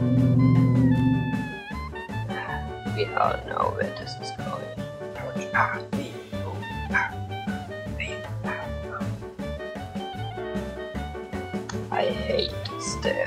We all know where this is going. I hate this day.